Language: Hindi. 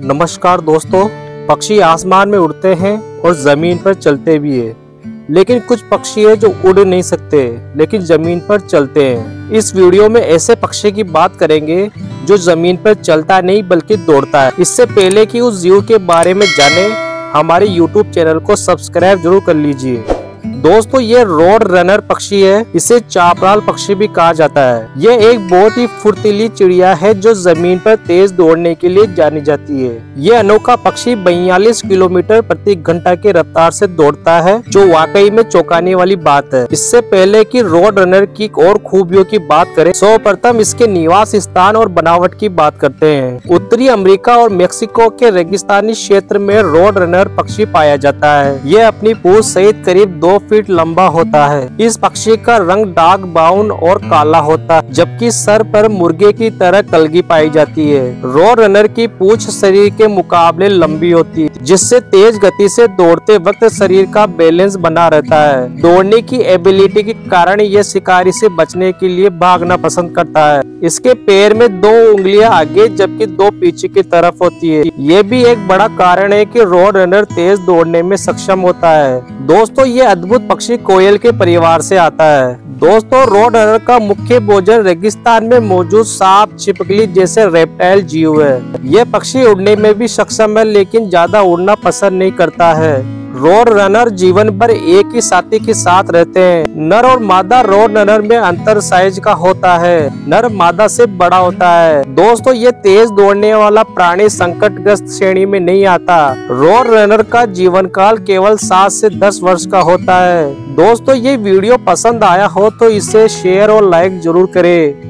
नमस्कार दोस्तों, पक्षी आसमान में उड़ते हैं और ज़मीन पर चलते भी है। लेकिन कुछ पक्षी है जो उड़ नहीं सकते, लेकिन ज़मीन पर चलते हैं। इस वीडियो में ऐसे पक्षी की बात करेंगे जो ज़मीन पर चलता नहीं, बल्कि दौड़ता है। इससे पहले कि उस जीव के बारे में जाने, हमारे यूट्यूब चैनल को सब्सक्राइब ज़रूर कर लीजिए। दोस्तों, ये रोड रनर पक्षी है। इसे चापराल पक्षी भी कहा जाता है। ये एक बहुत ही फुर्तीली चिड़िया है जो ज़मीन पर तेज दौड़ने के लिए जानी जाती है। ये अनोखा पक्षी बयालीस किलोमीटर प्रति घंटा के रफ्तार से दौड़ता है, जो वाकई में चौंकाने वाली बात है। इससे पहले कि रोड रनर की और खूबियों की बात करें, सर्वप्रथम इसके निवास स्थान और बनावट की बात करते हैं। उत्तरी अमेरिका और मेक्सिको के रेगिस्तानी क्षेत्र में रोड रनर पक्षी पाया जाता है। ये अपनी पूछ सहित करीब दो फीट लंबा होता है। इस पक्षी का रंग डार्क ब्राउन और काला होता है, जबकि सर पर मुर्गे की तरह कलगी पाई जाती है। रोड रनर की पूछ शरीर के मुकाबले लंबी होती है, जिससे तेज गति से दौड़ते वक्त शरीर का बैलेंस बना रहता है। दौड़ने की एबिलिटी के कारण ये शिकारी से बचने के लिए भागना पसंद करता है। इसके पैर में दो उंगलियाँ आगे, जबकि दो पीछे की तरफ़ होती है। ये भी एक बड़ा कारण है कि रोड रनर तेज दौड़ने में सक्षम होता है। दोस्तों ये अद्भुत पक्षी कोयल के परिवार से आता है। दोस्तों रोड रनर का मुख्य भोजन रेगिस्तान में मौजूद सांप, छिपकली जैसे रेप्टाइल जीव है। यह पक्षी उड़ने में भी सक्षम है, लेकिन ज़्यादा उड़ना पसंद नहीं करता है। रोड रनर जीवन भर एक ही साथी के साथ रहते हैं। नर और मादा रोड रनर में अंतर साइज़ का होता है। नर मादा से बड़ा होता है। दोस्तों, ये तेज दौड़ने वाला प्राणी संकटग्रस्त श्रेणी में नहीं आता। रोड रनर का जीवन काल केवल सात से दस वर्ष का होता है। दोस्तों, ये वीडियो पसंद आया हो तो इसे शेयर और लाइक ज़रूर करें।